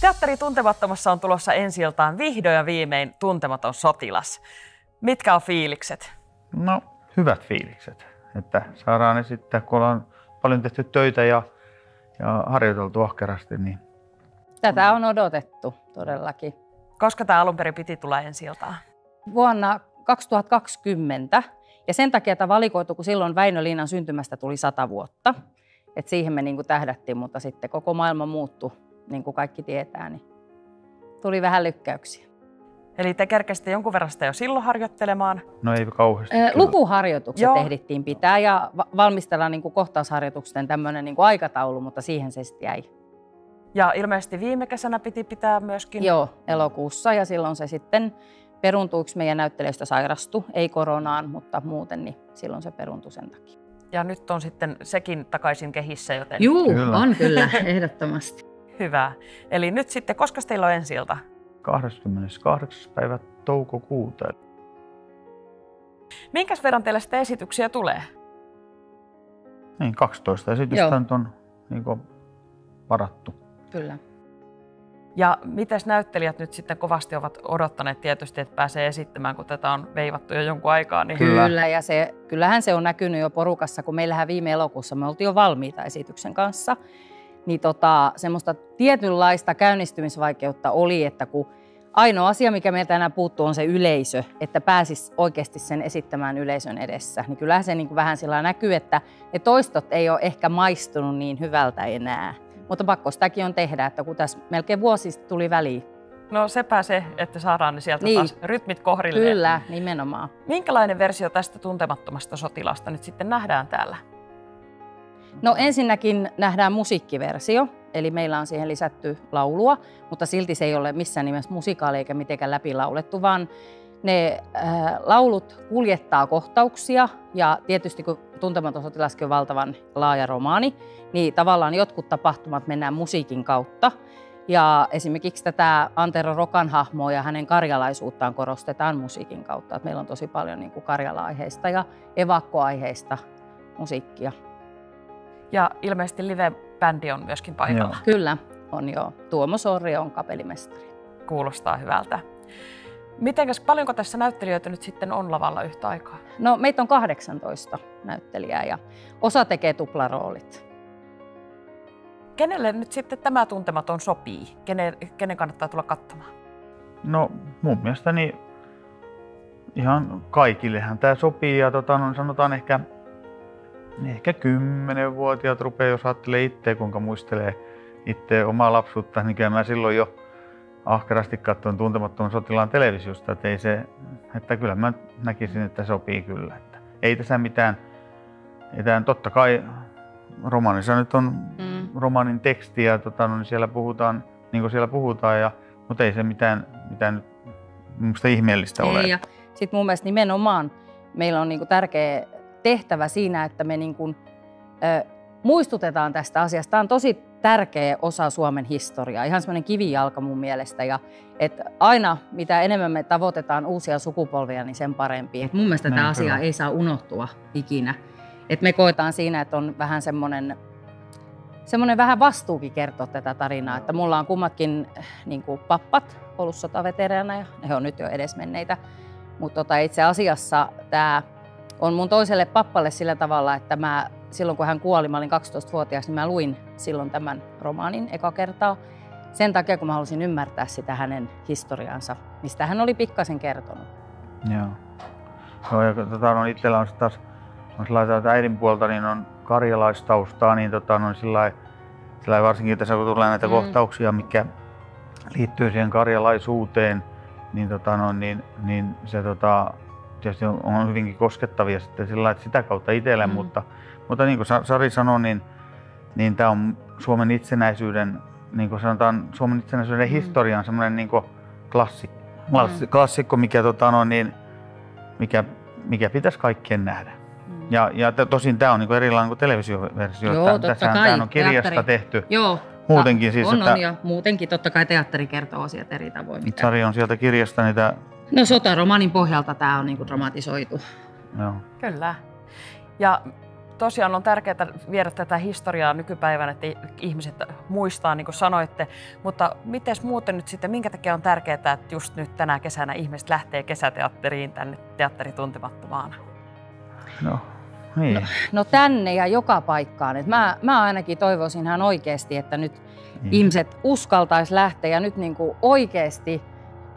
Teatteri Tuntemattomassa on tulossa ensi vihdoin ja viimein Tuntematon sotilas. Mitkä on fiilikset? No, hyvät fiilikset. Että saadaan esittää, kun ollaan paljon tehty töitä ja, ja harjoiteltu ahkerasti. Niin... Tätä on odotettu todellakin. Koska tämä alun perin piti tulla ensi Vuonna 2020. Ja sen takia tämä valikoitu, kun silloin Väinö Liinan syntymästä tuli sata vuotta. Et siihen me niin tähdättiin, mutta sitten koko maailma muuttui, niin kuin kaikki tietää, niin tuli vähän lykkäyksiä. Eli te kerkesitte jonkun verran sitä jo silloin harjoittelemaan? No ei kauheasti. Ee, lukuharjoitukset Joo. ehdittiin pitää ja valmistella niin kuin kohtausharjoituksen tämmöinen niin kuin aikataulu, mutta siihen se sitten jäi. Ja ilmeisesti viime kesänä piti pitää myöskin? Joo, elokuussa ja silloin se sitten peruntuiksi meidän näyttelijöistä sairastu, ei koronaan, mutta muuten, niin silloin se peruntui sen takia. Ja nyt on sitten sekin takaisin kehissä, joten... Juu, kyllä. on kyllä, ehdottomasti. Hyvä. Eli nyt sitten, koska teillä on ensi 28. päivä toukokuuta. Minkäs verran teille sitten esityksiä tulee? Niin, 12 esitystä nyt on niin kuin, varattu. Kyllä. Ja miten näyttelijät nyt sitten kovasti ovat odottaneet tietysti, että pääsee esittämään, kun tätä on veivattu jo jonkun aikaa? Niin... Kyllä, Kyllä ja se, kyllähän se on näkynyt jo porukassa, kun meillähän viime elokuussa me oltiin jo valmiita esityksen kanssa. Niin tota, semmoista tietynlaista käynnistymisvaikeutta oli, että kun ainoa asia, mikä meiltä enää puuttuu, on se yleisö, että pääsis oikeasti sen esittämään yleisön edessä. Niin kyllähän se niin kuin vähän sillä näkyy, että ne toistot ei ole ehkä maistunut niin hyvältä enää. Mutta pakko sitäkin on tehdä, että kun tässä melkein vuosi tuli väliin. No sepä se, että saadaan ne sieltä niin. taas rytmit kohdille. Kyllä, nimenomaan. Minkälainen versio tästä tuntemattomasta sotilasta nyt sitten nähdään täällä? No ensinnäkin nähdään musiikkiversio, eli meillä on siihen lisätty laulua, mutta silti se ei ole missään nimessä musikaali eikä mitenkään läpilaulettu, vaan ne äh, laulut kuljettaa kohtauksia ja tietysti kun Tuntematon sotilaskin on valtavan laaja romaani, niin tavallaan jotkut tapahtumat mennään musiikin kautta. Ja esimerkiksi tätä Antero Rokan hahmoa ja hänen karjalaisuuttaan korostetaan musiikin kautta. Että meillä on tosi paljon niin kuin karjala-aiheista ja evakkoaiheista musiikkia. Ja ilmeisesti live-bändi on myöskin paikalla. Joo. Kyllä, on jo. Tuomo Sorri on kapelimestari. Kuulostaa hyvältä. Mitenkäs, paljonko tässä näyttelijöitä nyt sitten on lavalla yhtä aikaa? No meitä on 18 näyttelijää ja osa tekee tuplaroolit. Kenelle nyt sitten tämä tuntematon sopii? Kenen, kenen kannattaa tulla katsomaan? No mun mielestäni ihan kaikillehan tämä sopii ja tota, no, sanotaan ehkä, ehkä 10-vuotiaat rupeaa, jos ajattelee itse, kuinka muistelee itse omaa lapsuutta, niin kyllä mä silloin jo ahkerasti katsoin tuntemattoman sotilaan televisiosta, että, ei se, että kyllä mä näkisin, että sopii kyllä. Että ei tässä mitään, mitään totta kai romaanissa nyt on mm. romaanin teksti ja tota, no, niin siellä puhutaan niin kuin siellä puhutaan, ja, mutta ei se mitään, mitään nyt ihmeellistä ei, ole. Ja sitten mun mielestä nimenomaan meillä on niin kuin tärkeä tehtävä siinä, että me niin kuin, ö, muistutetaan tästä asiasta. Tämä on tosi tärkeä osa Suomen historiaa, ihan semmoinen kivijalka mun mielestä. Ja että aina mitä enemmän me tavoitetaan uusia sukupolvia, niin sen parempi. Et mun mielestä Näin, tämä asia ei saa unohtua ikinä. Et me koetaan siinä, että on vähän semmoinen semmoinen vähän vastuukin kertoa tätä tarinaa, että mulla on kummatkin niin kuin pappat ollut sotavetereenä ja he on nyt jo edesmenneitä. Mutta tota, itse asiassa tämä on mun toiselle pappalle sillä tavalla, että mä silloin kun hän kuoli, mä olin 12-vuotias, niin mä luin silloin tämän romaanin eka kertaa. Sen takia, kun mä halusin ymmärtää sitä hänen historiansa, mistä hän oli pikkasen kertonut. Joo. Joo ja tota, no, itsellä on taas on sillä äidin puolta, niin on karjalaistaustaa, niin tota, no, sillä sillä varsinkin tässä kun tulee näitä mm. kohtauksia, mikä liittyy siihen karjalaisuuteen, niin, tota, no, niin, niin se tota, tietysti on, on hyvinkin koskettavia sitten sillä että sitä kautta itselle, mm. mutta, mutta niin kuin Sari sanoi, niin, niin tämä on Suomen itsenäisyyden, niin kuin sanotaan, Suomen itsenäisyyden mm. historian semmoinen niin klassi, mm. klassikko, mikä, tota, no, niin, mikä, mikä pitäisi kaikkien nähdä. Mm. Ja, ja tosin tämä on niin erilainen kuin televisioversio. Joo, totta kai. Tämä on kirjasta teatteri. tehty. Joo, muutenkin siis, on, että, on ja muutenkin totta kai teatteri kertoo asiat eri tavoin. Mitä... Sari on sieltä kirjasta niitä No sotaromaanin pohjalta tämä on niinku dramatisoitu. Joo. Kyllä. Ja tosiaan on tärkeää viedä tätä historiaa nykypäivänä, että ihmiset muistaa, niin kuin sanoitte. Mutta miten muuten nyt sitten, minkä takia on tärkeää, että just nyt tänä kesänä ihmiset lähtee kesäteatteriin tänne teatteri tuntemattomaan? No, niin. No, no tänne ja joka paikkaan. Et mä, mä ainakin toivoisin ihan oikeasti, että nyt niin. ihmiset uskaltaisi lähteä ja nyt niin kuin oikeasti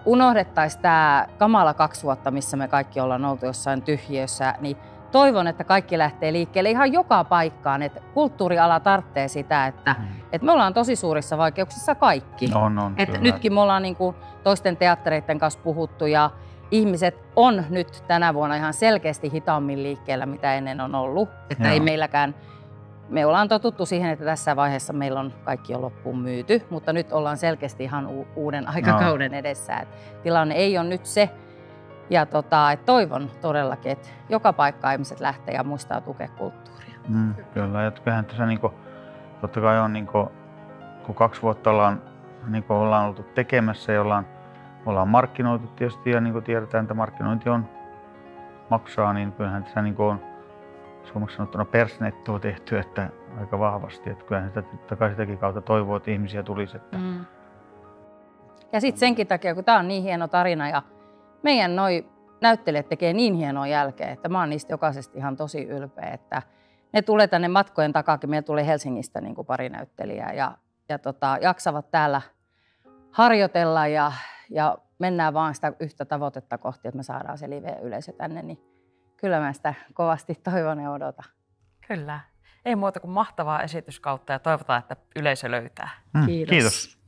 unohdettaisiin tämä kamala kaksi vuotta, missä me kaikki ollaan oltu jossain tyhjiössä, niin toivon, että kaikki lähtee liikkeelle ihan joka paikkaan. Että kulttuuriala tarvitsee sitä, että, hmm. että me ollaan tosi suurissa vaikeuksissa kaikki. On, on, että nytkin me ollaan niin kuin toisten teattereiden kanssa puhuttu ja ihmiset on nyt tänä vuonna ihan selkeästi hitaammin liikkeellä, mitä ennen on ollut. Että Joo. ei meilläkään, me ollaan totuttu siihen, että tässä vaiheessa meillä on kaikki jo loppuun myyty, mutta nyt ollaan selkeästi ihan uuden aikakauden edessä. Et tilanne ei ole nyt se, ja tota, et toivon todellakin, että joka paikka ihmiset lähtee ja muistaa tukea kulttuuria. Mm, kyllä, ja kyllähän tässä niin kuin, totta kai on, niin kuin, kun kaksi vuotta ollaan, niin kuin ollaan oltu tekemässä ja ollaan, ollaan markkinoitu tietysti ja niin kuin tiedetään, että markkinointi on maksaa, niin kyllähän tässä niin kuin on suomeksi sanottuna persnettoa tehty että aika vahvasti. Että kyllähän sitä, kai sitäkin kautta toivoo, että ihmisiä tulisi. Että... Mm. Ja sitten senkin takia, kun tämä on niin hieno tarina ja meidän noi näyttelijät tekee niin hienoa jälkeä, että mä oon niistä jokaisesta ihan tosi ylpeä, että ne tulee tänne matkojen takaakin. Meillä tulee Helsingistä niin kuin pari näyttelijää ja, ja tota, jaksavat täällä harjoitella ja, ja mennään vaan sitä yhtä tavoitetta kohti, että me saadaan se live-yleisö tänne, niin kyllä mä sitä kovasti toivon ja odotan. Kyllä. Ei muuta kuin mahtavaa esityskautta ja toivotaan, että yleisö löytää. Mm, kiitos. kiitos.